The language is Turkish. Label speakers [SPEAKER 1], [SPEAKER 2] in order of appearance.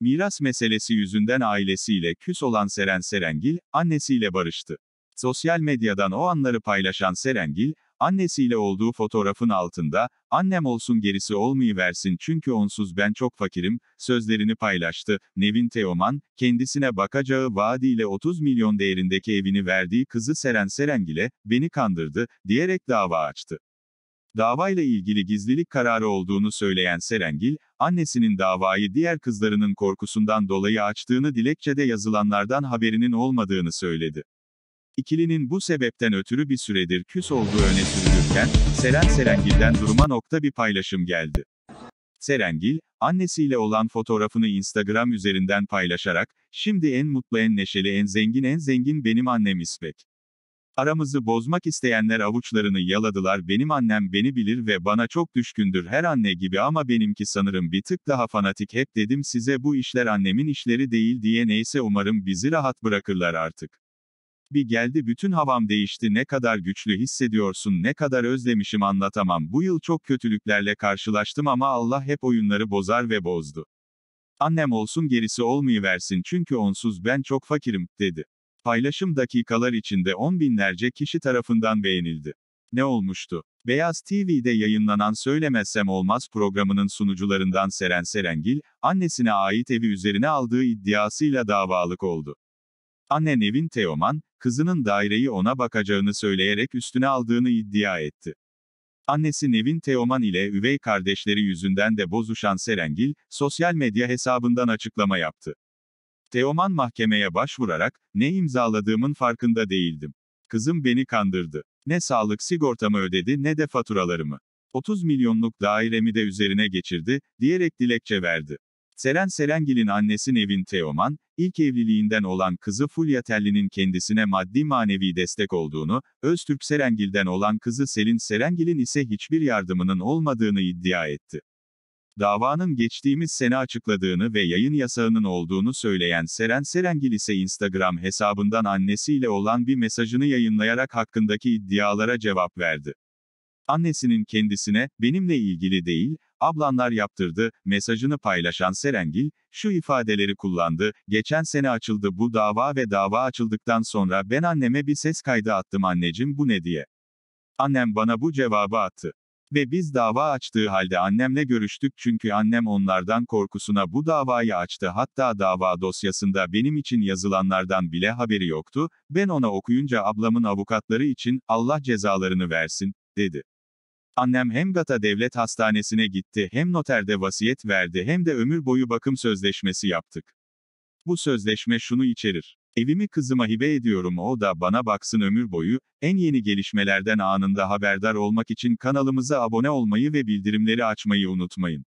[SPEAKER 1] Miras meselesi yüzünden ailesiyle küs olan Seren Serengil, annesiyle barıştı. Sosyal medyadan o anları paylaşan Serengil, annesiyle olduğu fotoğrafın altında, annem olsun gerisi olmayıversin çünkü onsuz ben çok fakirim, sözlerini paylaştı. Nevin Teoman, kendisine bakacağı vaadiyle 30 milyon değerindeki evini verdiği kızı Seren Serengil'e, beni kandırdı, diyerek dava açtı. Davayla ilgili gizlilik kararı olduğunu söyleyen Serengil, annesinin davayı diğer kızlarının korkusundan dolayı açtığını dilekçede yazılanlardan haberinin olmadığını söyledi. İkilinin bu sebepten ötürü bir süredir küs olduğu öne sürülürken, Seren Serengil'den duruma nokta bir paylaşım geldi. Serengil, annesiyle olan fotoğrafını Instagram üzerinden paylaşarak, şimdi en mutlu en neşeli en zengin en zengin benim annem İsbek. Aramızı bozmak isteyenler avuçlarını yaladılar. Benim annem beni bilir ve bana çok düşkündür. Her anne gibi ama benimki sanırım bir tık daha fanatik. Hep dedim size bu işler annemin işleri değil diye. Neyse umarım bizi rahat bırakırlar artık. Bir geldi bütün havam değişti. Ne kadar güçlü hissediyorsun? Ne kadar özlemişim anlatamam. Bu yıl çok kötülüklerle karşılaştım ama Allah hep oyunları bozar ve bozdu. Annem olsun gerisi olmayıversin. Çünkü onsuz ben çok fakirim, dedi. Paylaşım dakikalar içinde on binlerce kişi tarafından beğenildi. Ne olmuştu? Beyaz TV'de yayınlanan Söylemezsem Olmaz programının sunucularından Seren Serengil, annesine ait evi üzerine aldığı iddiasıyla davalık oldu. Anne Nevin Teoman, kızının daireyi ona bakacağını söyleyerek üstüne aldığını iddia etti. Annesi Nevin Teoman ile üvey kardeşleri yüzünden de bozuşan Serengil, sosyal medya hesabından açıklama yaptı. Teoman mahkemeye başvurarak, ne imzaladığımın farkında değildim. Kızım beni kandırdı. Ne sağlık sigortamı ödedi ne de faturalarımı. 30 milyonluk dairemi de üzerine geçirdi, diyerek dilekçe verdi. Seren Serengil'in annesi Nevin Teoman, ilk evliliğinden olan kızı Fulya Telli'nin kendisine maddi manevi destek olduğunu, Öztürk Serengil'den olan kızı Selin Serengil'in ise hiçbir yardımının olmadığını iddia etti. Davanın geçtiğimiz sene açıkladığını ve yayın yasağının olduğunu söyleyen Seren Serengil ise Instagram hesabından annesiyle olan bir mesajını yayınlayarak hakkındaki iddialara cevap verdi. Annesinin kendisine, benimle ilgili değil, ablanlar yaptırdı, mesajını paylaşan Serengil, şu ifadeleri kullandı, geçen sene açıldı bu dava ve dava açıldıktan sonra ben anneme bir ses kaydı attım anneciğim bu ne diye. Annem bana bu cevabı attı. Ve biz dava açtığı halde annemle görüştük çünkü annem onlardan korkusuna bu davayı açtı hatta dava dosyasında benim için yazılanlardan bile haberi yoktu, ben ona okuyunca ablamın avukatları için, Allah cezalarını versin, dedi. Annem hem Gata Devlet Hastanesi'ne gitti hem noterde vasiyet verdi hem de ömür boyu bakım sözleşmesi yaptık. Bu sözleşme şunu içerir. Evimi kızıma hibe ediyorum o da bana baksın ömür boyu, en yeni gelişmelerden anında haberdar olmak için kanalımıza abone olmayı ve bildirimleri açmayı unutmayın.